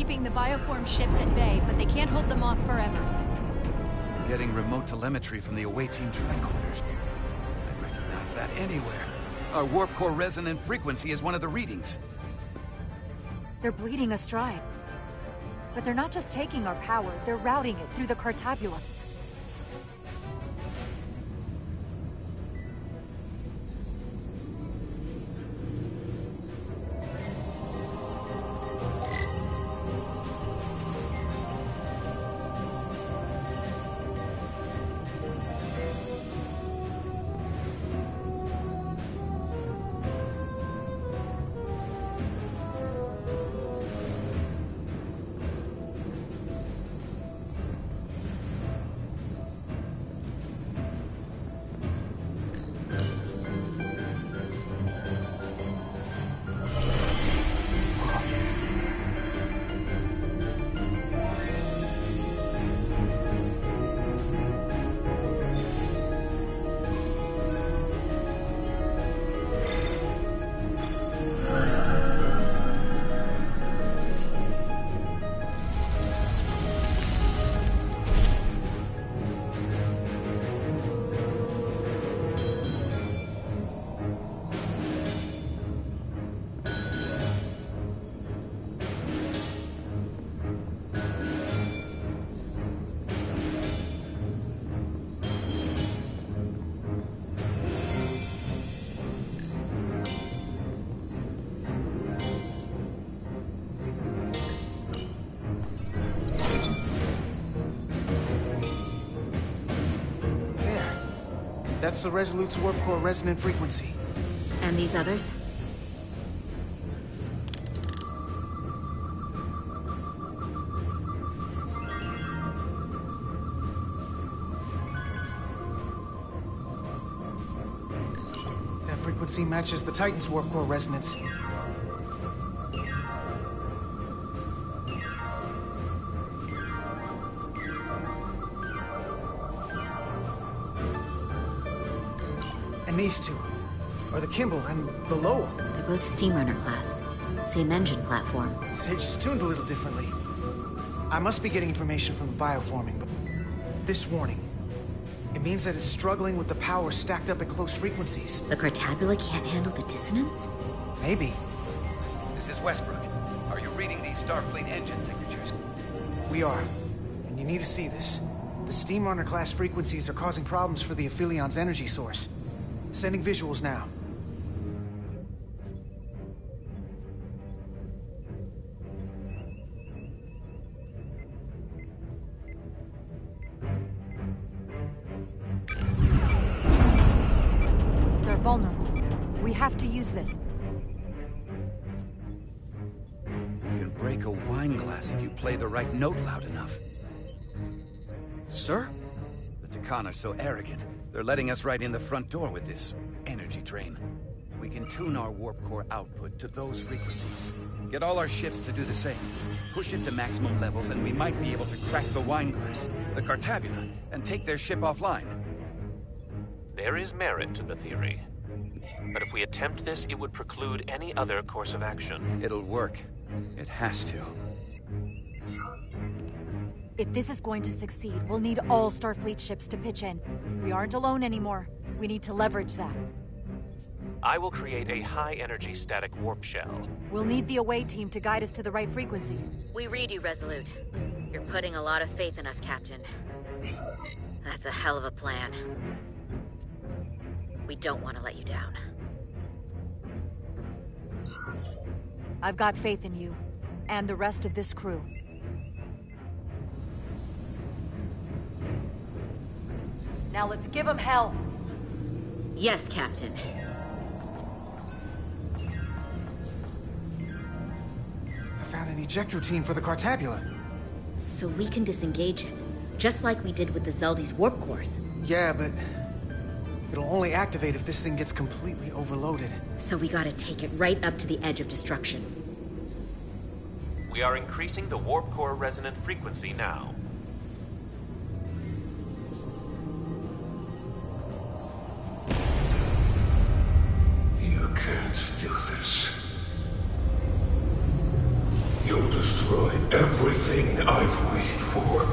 are keeping the bioform ships at bay, but they can't hold them off forever. Getting remote telemetry from the away team tricorders. I'd recognize that anywhere. Our warp core resonant frequency is one of the readings. They're bleeding us dry. But they're not just taking our power, they're routing it through the Cartabula. That's the Resolute's warp core resonant frequency. And these others? That frequency matches the Titan's warp core resonance. These two are the Kimball and the Lowell. They're both Steamrunner class. Same engine platform. They're just tuned a little differently. I must be getting information from the bioforming, but this warning. It means that it's struggling with the power stacked up at close frequencies. The Cartabula can't handle the dissonance? Maybe. This is Westbrook. Are you reading these Starfleet engine signatures? We are. And you need to see this. The Steamrunner class frequencies are causing problems for the Aphelion's energy source. Sending visuals now. They're vulnerable. We have to use this. You can break a wine glass if you play the right note loud enough. Sir? The Tkon are so arrogant, they're letting us right in the front door with this energy drain. We can tune our warp core output to those frequencies. Get all our ships to do the same. Push it to maximum levels and we might be able to crack the wine glass, the Cartabula, and take their ship offline. There is merit to the theory. But if we attempt this, it would preclude any other course of action. It'll work. It has to. If this is going to succeed, we'll need all Starfleet ships to pitch in. We aren't alone anymore. We need to leverage that. I will create a high-energy static warp shell. We'll need the away team to guide us to the right frequency. We read you, Resolute. You're putting a lot of faith in us, Captain. That's a hell of a plan. We don't want to let you down. I've got faith in you, and the rest of this crew. Now let's give them hell. Yes, Captain. I found an ejector team for the Cartabula. So we can disengage it, just like we did with the Zeldy's warp cores. Yeah, but it'll only activate if this thing gets completely overloaded. So we gotta take it right up to the edge of destruction. We are increasing the warp core resonant frequency now. Do this. You'll destroy Everything I've waited for.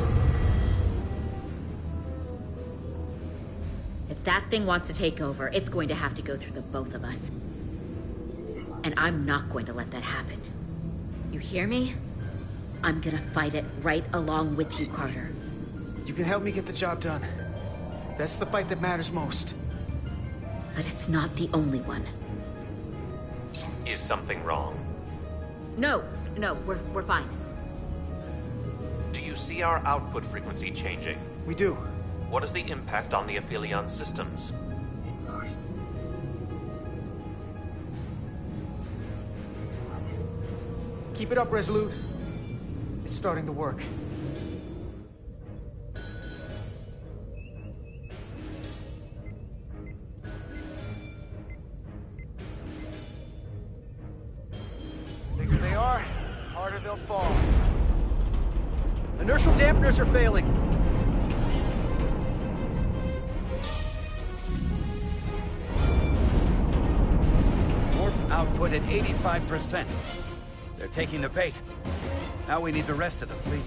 If that thing wants to take over, it's going to have to go through the both of us. And I'm not going to let that happen. You hear me? I'm gonna fight it right along with you, Carter. You can help me get the job done. That's the fight that matters most. But it's not the only one. Is something wrong? No, no, we're, we're fine. Do you see our output frequency changing? We do. What is the impact on the Aphelion systems? Keep it up, Resolute. It's starting to work. 5%. They're taking the bait. Now we need the rest of the fleet.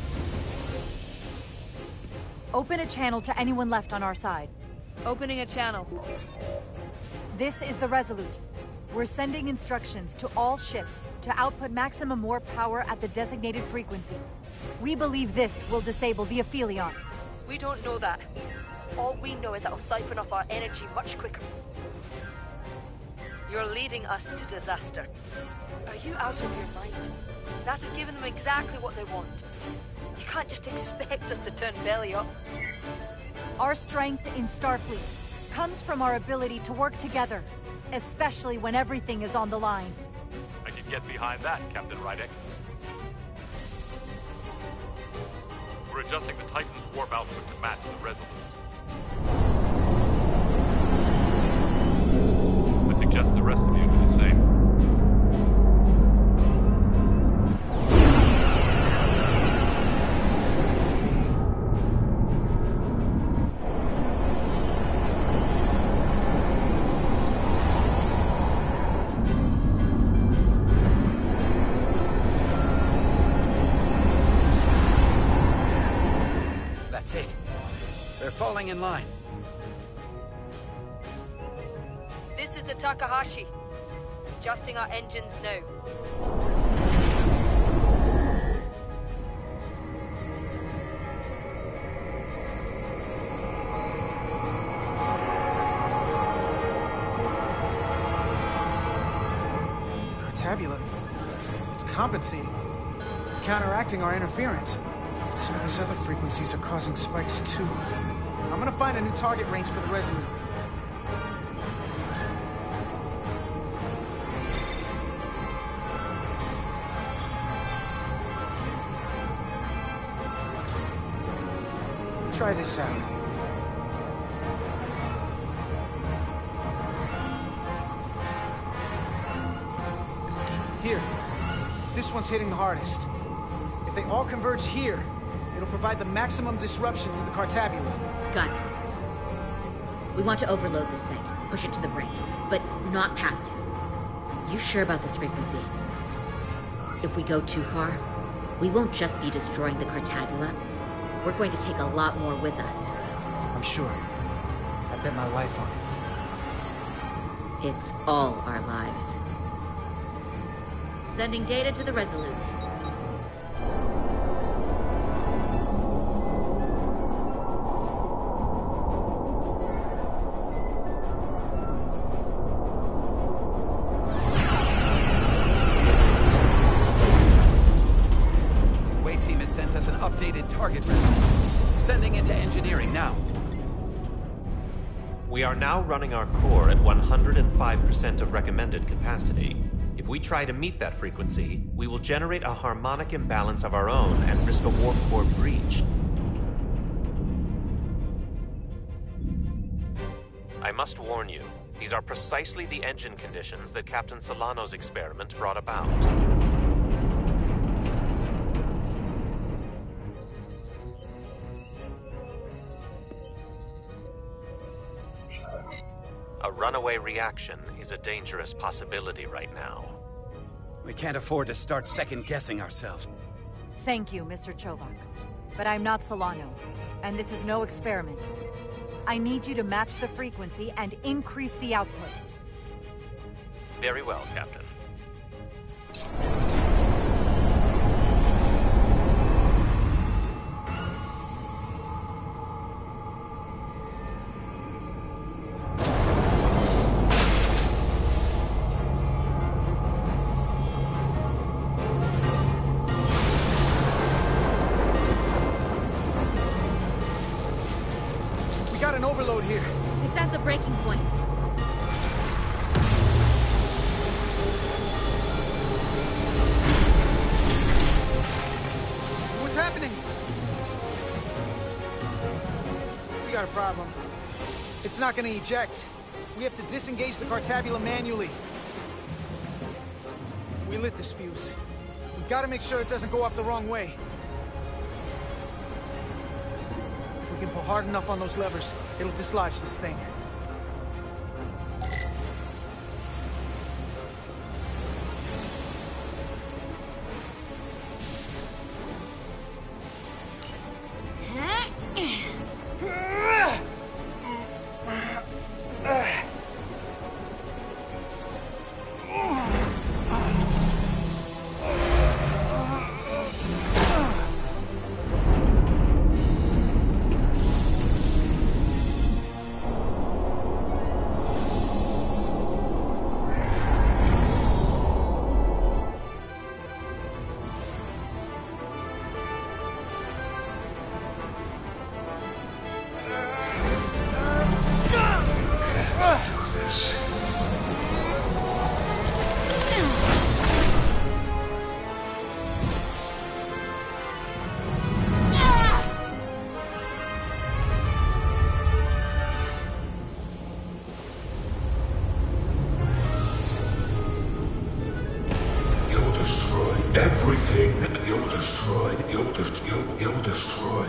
Open a channel to anyone left on our side. Opening a channel. This is the Resolute. We're sending instructions to all ships to output maximum warp power at the designated frequency. We believe this will disable the Aphelion. We don't know that. All we know is it'll siphon off our energy much quicker. You're leading us to disaster. Are you out of your mind? That has given them exactly what they want. You can't just expect us to turn belly up. Our strength in Starfleet comes from our ability to work together, especially when everything is on the line. I can get behind that, Captain Rydek. We're adjusting the Titan's warp output to match the Resolute's. I suggest the rest of you engines now. Cartabula. It's compensating. Counteracting our interference. But some of these other frequencies are causing spikes too. I'm gonna find a new target range for the Resolute. Try this out. Here. This one's hitting the hardest. If they all converge here, it'll provide the maximum disruption to the Cartabula. Got it. We want to overload this thing, push it to the brink, but not past it. You sure about this frequency? If we go too far, we won't just be destroying the Cartabula. We're going to take a lot more with us. I'm sure. I bet my life on it. It's all our lives. Sending data to the Resolute. We are now running our core at 105% of recommended capacity. If we try to meet that frequency, we will generate a harmonic imbalance of our own and risk a warp core breach. I must warn you, these are precisely the engine conditions that Captain Solano's experiment brought about. A runaway reaction is a dangerous possibility right now. We can't afford to start second guessing ourselves. Thank you, Mr. Chovak. But I'm not Solano, and this is no experiment. I need you to match the frequency and increase the output. Very well, Captain. We got a problem. It's not gonna eject. We have to disengage the Cartabula manually. We lit this fuse. We gotta make sure it doesn't go off the wrong way. If we can pull hard enough on those levers, it'll dislodge this thing. Everything. You'll destroy. You'll just. You'll. You'll destroy.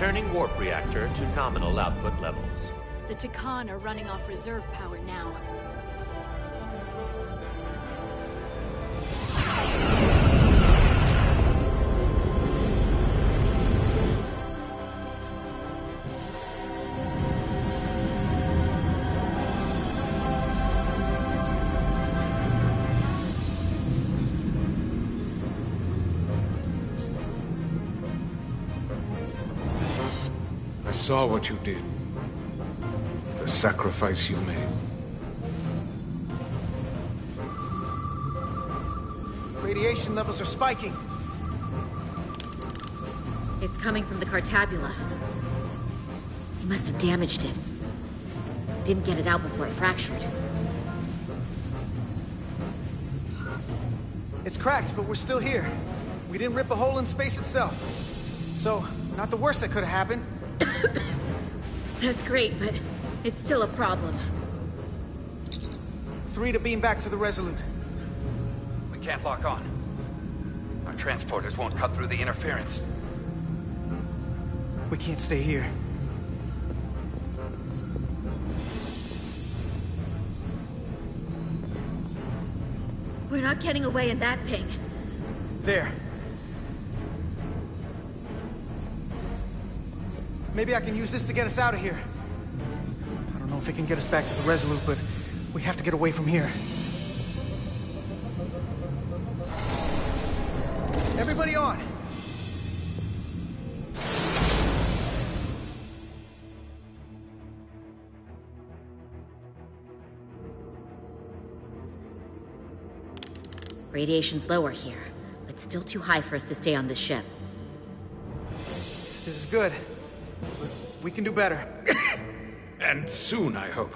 Returning warp reactor to nominal output levels. The Tkon are running off reserve power now. Saw what you did. The sacrifice you made. Radiation levels are spiking. It's coming from the Cartabula. He must have damaged it. Didn't get it out before it fractured. It's cracked, but we're still here. We didn't rip a hole in space itself. So, not the worst that could have happened. That's great, but it's still a problem. Three to beam back to the Resolute. We can't lock on. Our transporters won't cut through the interference. We can't stay here. We're not getting away in that thing. There. Maybe I can use this to get us out of here. I don't know if it can get us back to the Resolute, but we have to get away from here. Everybody on! Radiation's lower here, but still too high for us to stay on this ship. This is good. We can do better. And soon, I hope.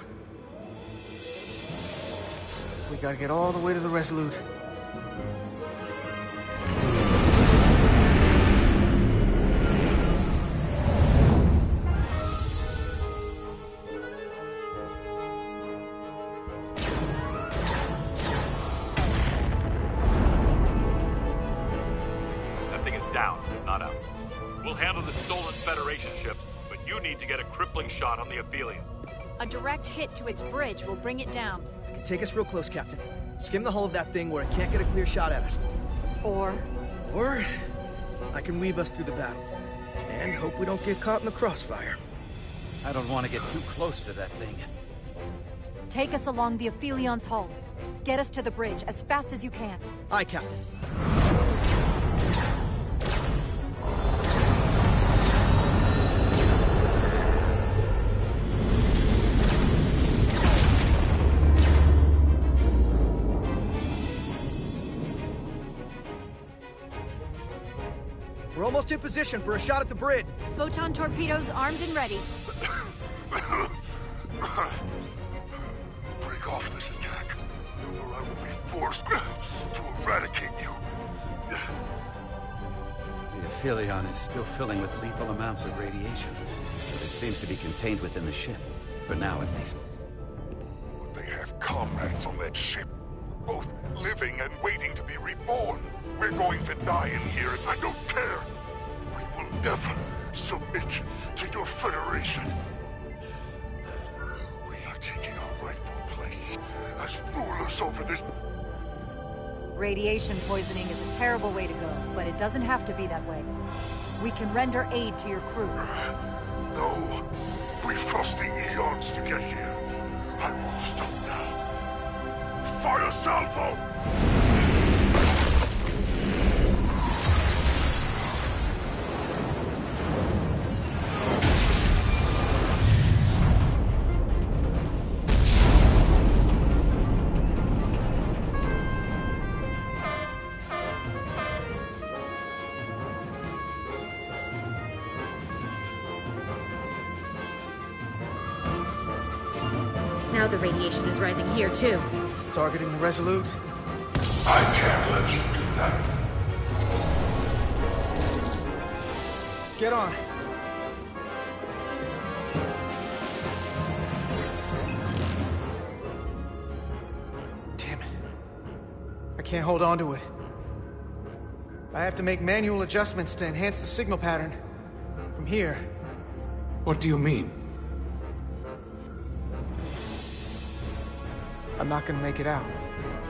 We gotta get all the way to the Resolute. Hit to its bridge will bring it down. It can Take us real close, Captain. Skim the hull of that thing where it can't get a clear shot at us. Or Or I can weave us through the battle. And hope we don't get caught in the crossfire. I don't want to get too close to that thing. take us along the Aphelion's hull. Get us to the bridge as fast as you can. Aye, Captain. We're in position for a shot at the bridge. Photon torpedoes armed and ready. Break off this attack, or I will be forced to eradicate you. The Aphelion is still filling with lethal amounts of radiation, but it seems to be contained within the ship. For now, at least. But they have comrades on that ship, both living and waiting to be reborn. We're going to die in here, and I don't care. Never submit to your Federation. We are taking our rightful place as rulers over this Radiation poisoning is a terrible way to go, but it doesn't have to be that way. We can render aid to your crew. Uh, no, we've crossed the eons to get here. I won't stop now. Fire salvo! Now the radiation is rising here, too. Targeting the Resolute. I can't let you do that. Get on. Damn it. I can't hold on to it. I have to make manual adjustments to enhance the signal pattern. From here. What do you mean? I'm not gonna make it out.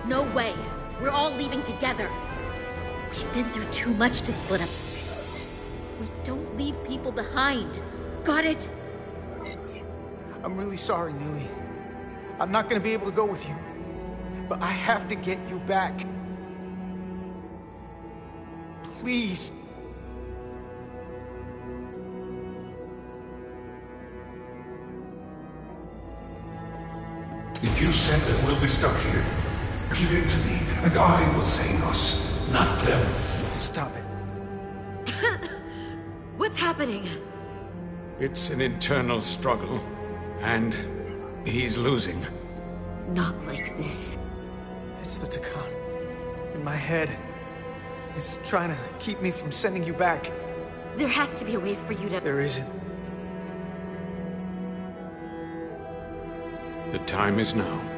No way. We're all leaving together. We've been through too much to split up. We don't leave people behind. Got it? I'm really sorry, Neely. I'm not gonna be able to go with you. But I have to get you back. Please. If you said that we'll be stuck here, give it to me, and I will save us, not them. Stop it. What's happening? It's an internal struggle, and he's losing. Not like this. It's the Tkon. In my head. It's trying to keep me from sending you back. There has to be a way for you to. There isn't. The time is now.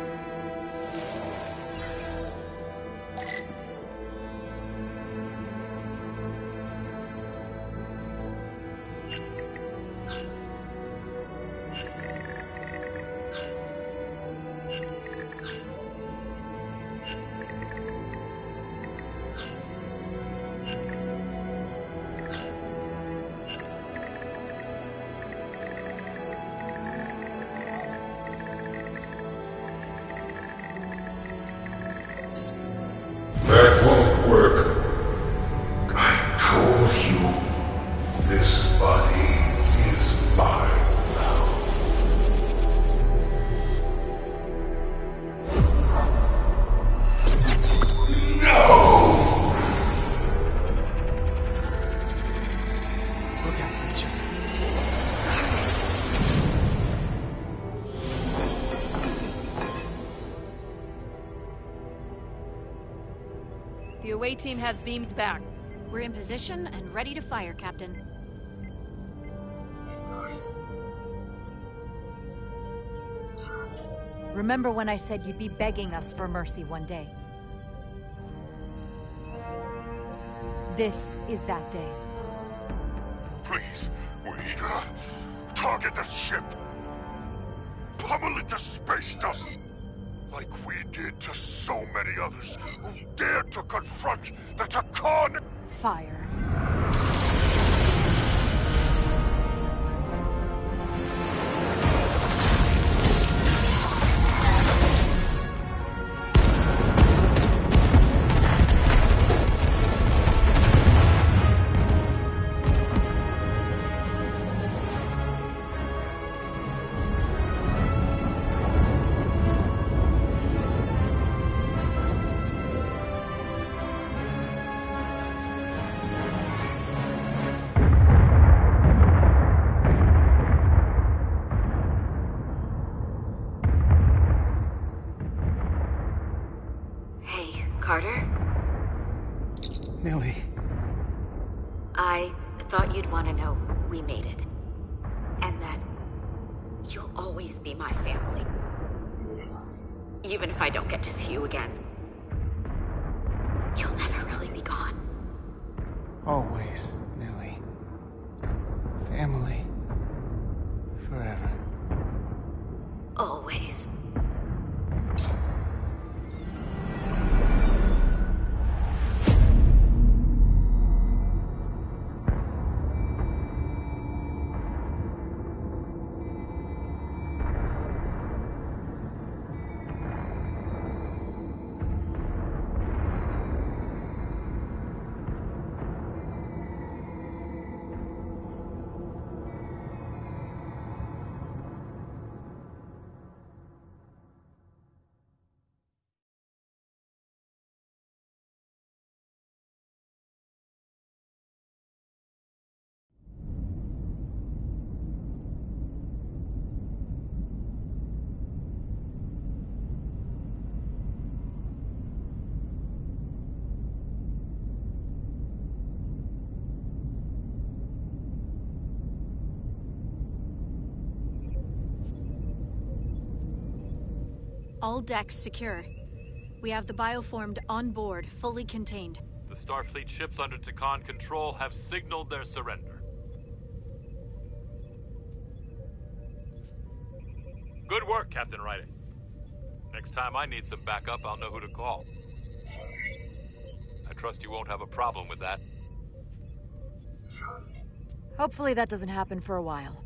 Away team has beamed back. We're in position and ready to fire, Captain. Remember when I said you'd be begging us for mercy one day? This is that day. Please, we uh, target the ship. Pummel it to space dust. Like we did to so many others who dared to confront the Tkon. Fire. Always. All decks secure. We have the bioformed on board, fully contained. The Starfleet ships under Tkon control have signaled their surrender. Good work, Captain Writing. Next time I need some backup, I'll know who to call. I trust you won't have a problem with that. Hopefully that doesn't happen for a while.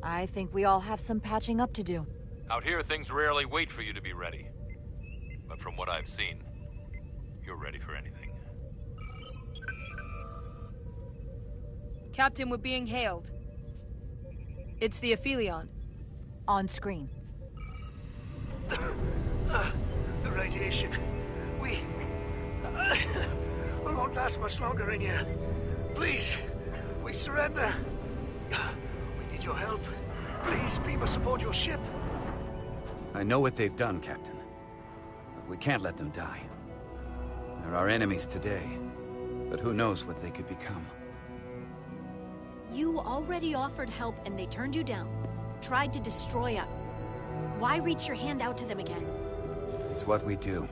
I think we all have some patching up to do. Out here, things rarely wait for you to be ready. But from what I've seen, you're ready for anything. Captain, we're being hailed. It's the Aphelion. On screen. The radiation. We. we won't last much longer in here. Please, we surrender. We need your help. Please beam us aboard your ship. I know what they've done, Captain. But we can't let them die. They're our enemies today. But who knows what they could become. You already offered help and they turned you down. Tried to destroy us. Why reach your hand out to them again? It's what we do.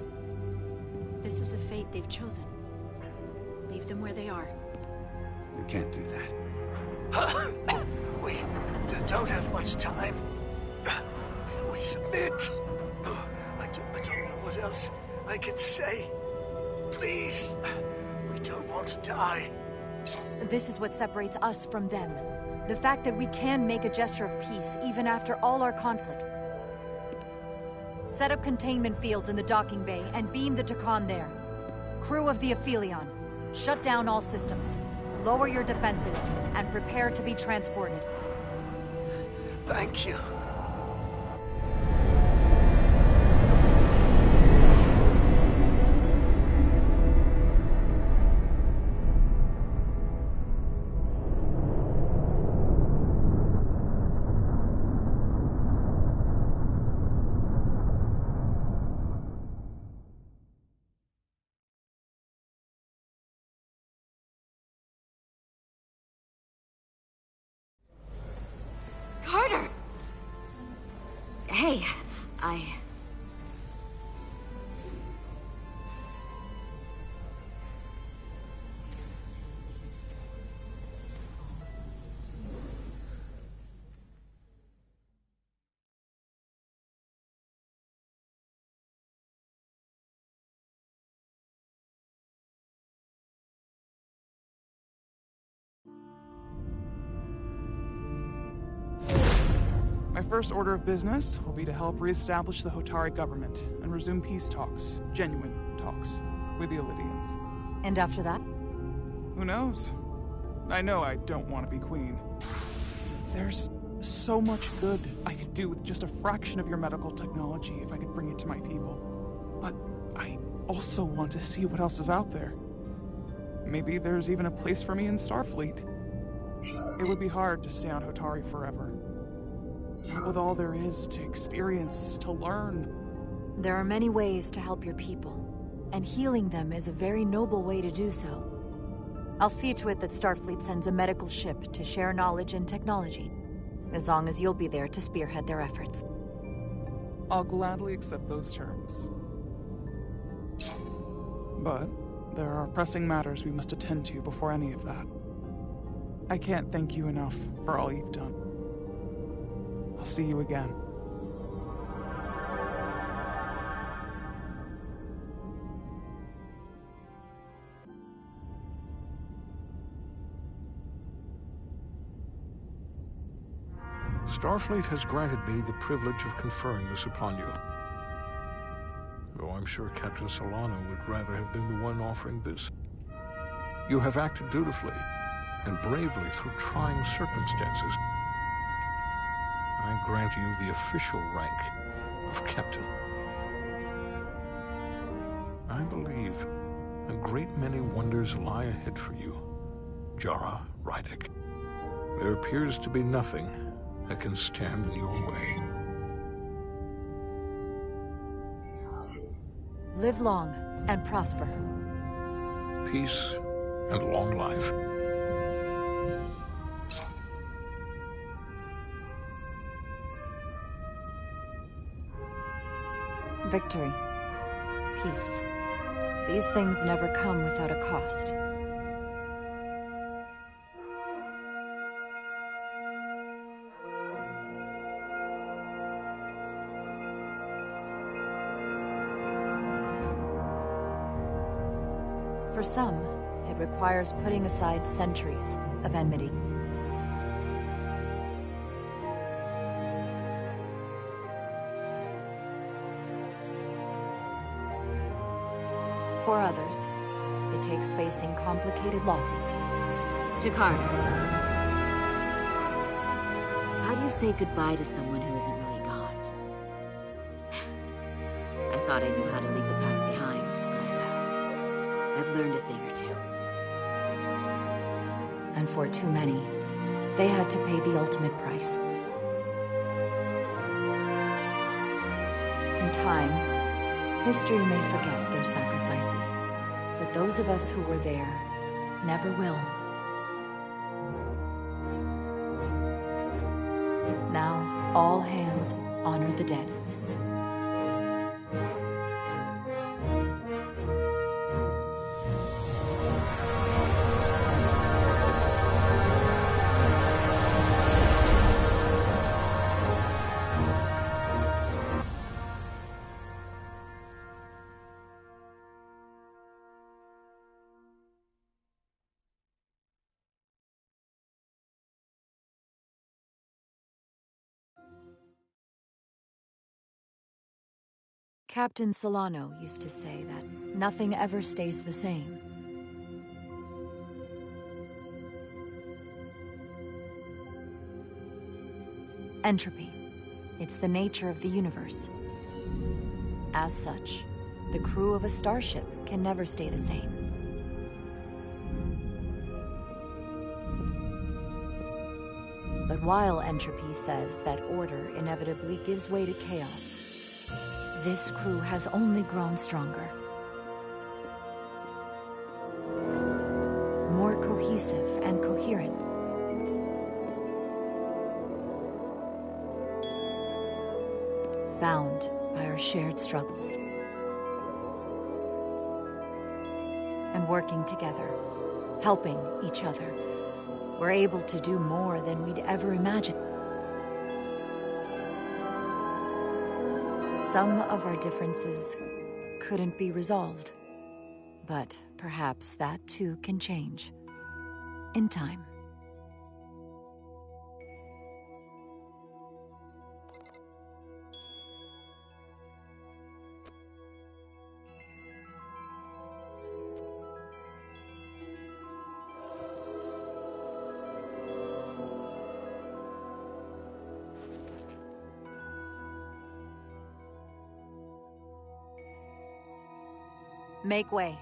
This is the fate they've chosen. Leave them where they are. You can't do that. we don't have much time. We submit. I don't, I don't know what else I can say. Please, we don't want to die. This is what separates us from them. The fact that we can make a gesture of peace even after all our conflict. Set up containment fields in the docking bay and beam the Tkon there. Crew of the Aphelion, shut down all systems. Lower your defenses and prepare to be transported. Thank you. First order of business will be to help reestablish the Hotari government and resume peace talks, genuine talks, with the Alydians. And after that? Who knows? I know I don't want to be queen. There's so much good I could do with just a fraction of your medical technology if I could bring it to my people. But I also want to see what else is out there. Maybe there's even a place for me in Starfleet. It would be hard to stay on Hotari forever. Not with all there is to experience, to learn. There are many ways to help your people, and healing them is a very noble way to do so. I'll see to it that Starfleet sends a medical ship to share knowledge and technology, as long as you'll be there to spearhead their efforts. I'll gladly accept those terms. But there are pressing matters we must attend to before any of that. I can't thank you enough for all you've done. I'll see you again. Starfleet has granted me the privilege of conferring this upon you. Though I'm sure Captain Solano would rather have been the one offering this. You have acted dutifully and bravely through trying circumstances. Grant you the official rank of Captain. I believe a great many wonders lie ahead for you, Jara Rydek. There appears to be nothing that can stand in your way. Live long and prosper. Peace and long life. Victory. Peace. These things never come without a cost. For some, it requires putting aside centuries of enmity. For others, it takes facing complicated losses. Jakar. How do you say goodbye to someone who isn't really gone? I thought I knew how to leave the past behind, but uh, I've learned a thing or two. And for too many, they had to pay the ultimate price. History may forget their sacrifices, but those of us who were there never will. Now, all hands honor the dead. Captain Solano used to say that nothing ever stays the same. Entropy. It's the nature of the universe. As such, the crew of a starship can never stay the same. But while entropy says that order inevitably gives way to chaos, this crew has only grown stronger. More cohesive and coherent. bound by our shared struggles. And working together, helping each other, we're able to do more than we'd ever imagined. Some of our differences couldn't be resolved, but perhaps that too can change in time. Make way.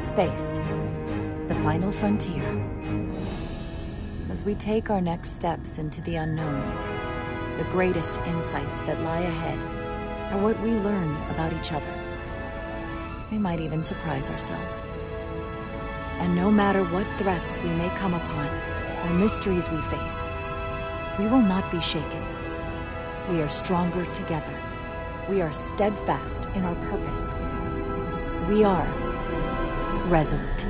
Space. The final frontier. As we take our next steps into the unknown, the greatest insights that lie ahead are what we learn about each other. We might even surprise ourselves. And no matter what threats we may come upon, or mysteries we face, we will not be shaken. We are stronger together. We are steadfast in our purpose. We are resolute.